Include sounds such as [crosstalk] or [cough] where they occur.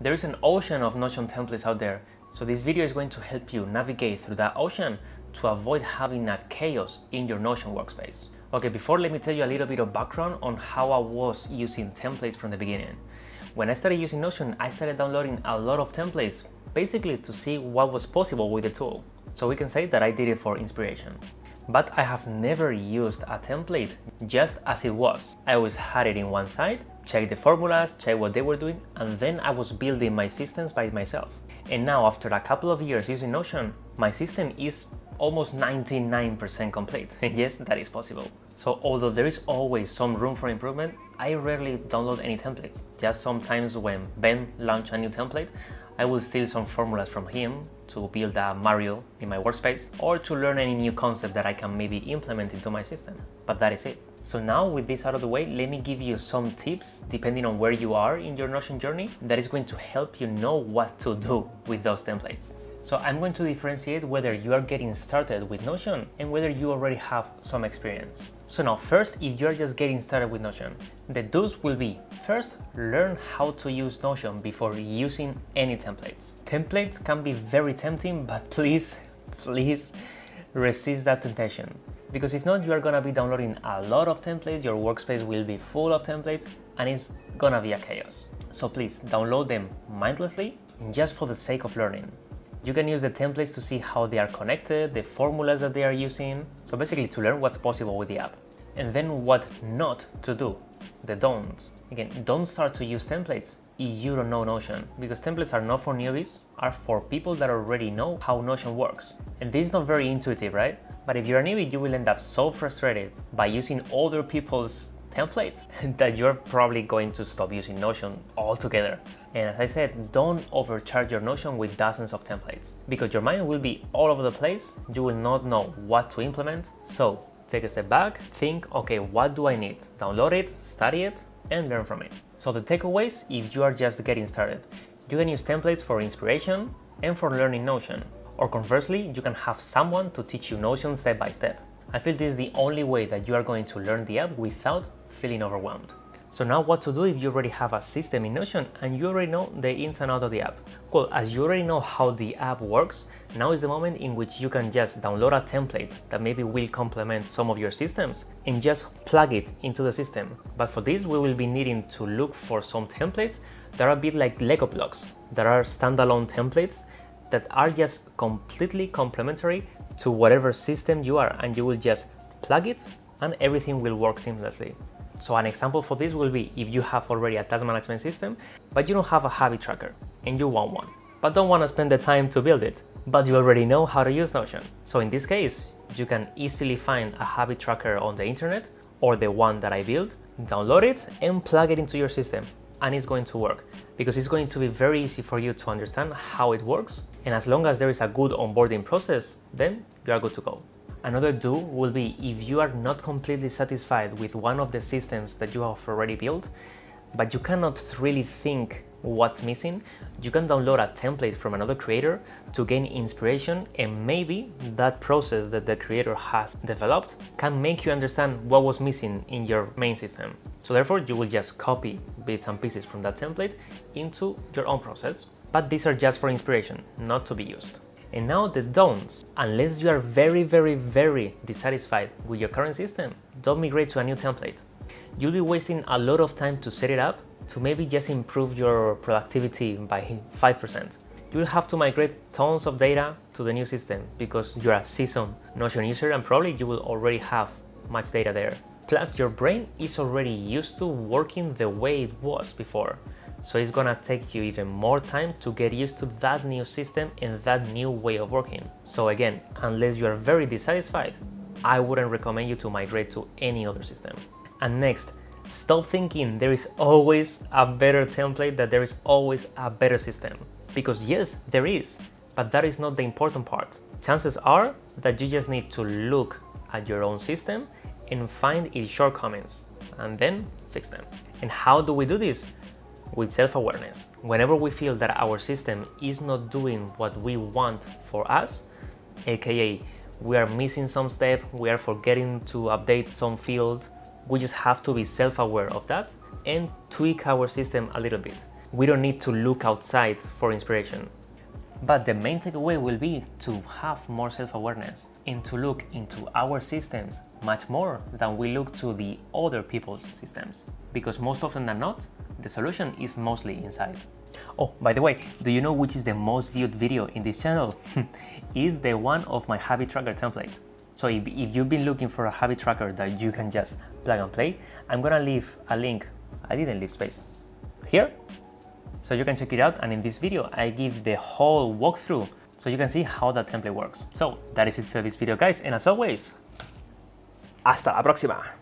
There is an ocean of Notion templates out there, so this video is going to help you navigate through that ocean to avoid having that chaos in your Notion workspace. Okay, before let me tell you a little bit of background on how I was using templates from the beginning. When I started using Notion, I started downloading a lot of templates, basically to see what was possible with the tool. So we can say that I did it for inspiration. But I have never used a template just as it was. I always had it in one side, check the formulas, check what they were doing, and then I was building my systems by myself. And now after a couple of years using Notion, my system is almost 99% complete. And [laughs] yes, that is possible. So although there is always some room for improvement, I rarely download any templates. Just sometimes when Ben launches a new template, I will steal some formulas from him to build a Mario in my workspace or to learn any new concept that I can maybe implement into my system. But that is it. So now with this out of the way, let me give you some tips depending on where you are in your Notion journey that is going to help you know what to do with those templates. So I'm going to differentiate whether you are getting started with Notion and whether you already have some experience. So now first, if you're just getting started with Notion, the do's will be first, learn how to use Notion before using any templates. Templates can be very tempting, but [laughs] please, please resist that temptation. Because if not, you are gonna be downloading a lot of templates, your workspace will be full of templates, and it's gonna be a chaos. So please download them mindlessly just for the sake of learning. You can use the templates to see how they are connected, the formulas that they are using, so basically to learn what's possible with the app. And then what not to do, the don'ts. Again, don't start to use templates if you don't know Notion, because templates are not for newbies, are for people that already know how Notion works. And this is not very intuitive, right? But if you're a newbie, you will end up so frustrated by using other people's templates [laughs] that you're probably going to stop using Notion altogether. And as I said, don't overcharge your Notion with dozens of templates because your mind will be all over the place. You will not know what to implement. So take a step back, think, okay, what do I need? Download it, study it, and learn from it. So the takeaways, if you are just getting started, you can use templates for inspiration and for learning Notion. Or conversely, you can have someone to teach you Notion step by step. I feel this is the only way that you are going to learn the app without feeling overwhelmed. So now what to do if you already have a system in Notion and you already know the ins and outs of the app? Well, as you already know how the app works, now is the moment in which you can just download a template that maybe will complement some of your systems and just plug it into the system. But for this, we will be needing to look for some templates that are a bit like Lego blocks, that are standalone templates that are just completely complementary to whatever system you are and you will just plug it and everything will work seamlessly. So an example for this will be if you have already a task management system, but you don't have a habit tracker and you want one, but don't want to spend the time to build it, but you already know how to use Notion. So in this case, you can easily find a habit tracker on the internet or the one that I built, download it and plug it into your system and it's going to work because it's going to be very easy for you to understand how it works. And as long as there is a good onboarding process, then you are good to go. Another do will be if you are not completely satisfied with one of the systems that you have already built, but you cannot really think what's missing, you can download a template from another creator to gain inspiration and maybe that process that the creator has developed can make you understand what was missing in your main system. So therefore you will just copy bits and pieces from that template into your own process. But these are just for inspiration, not to be used. And now the don'ts. Unless you are very, very, very dissatisfied with your current system, don't migrate to a new template. You'll be wasting a lot of time to set it up to maybe just improve your productivity by 5%. You'll have to migrate tons of data to the new system because you're a seasoned Notion user and probably you will already have much data there. Plus, your brain is already used to working the way it was before. So it's gonna take you even more time to get used to that new system and that new way of working. So again, unless you are very dissatisfied, I wouldn't recommend you to migrate to any other system. And next, stop thinking there is always a better template, that there is always a better system. Because yes, there is, but that is not the important part. Chances are that you just need to look at your own system and find its shortcomings and then fix them. And how do we do this? with self-awareness. Whenever we feel that our system is not doing what we want for us, aka we are missing some step, we are forgetting to update some field, we just have to be self-aware of that and tweak our system a little bit. we don't need to look outside for inspiration. But the main takeaway will be to have more self-awareness and to look into our systems much more than we look to the other people's systems. Because most often than not, the solution is mostly inside. Oh, by the way, do you know which is the most viewed video in this channel? [laughs] is the one of my habit tracker template. So if, if, you've been looking for a habit tracker that you can just plug and play, I'm gonna leave a link, I didn't leave space, here. So you can check it out and in this video I give the whole walkthrough so you can see how that template works. So that is it for this video guys and as always, hasta la próxima!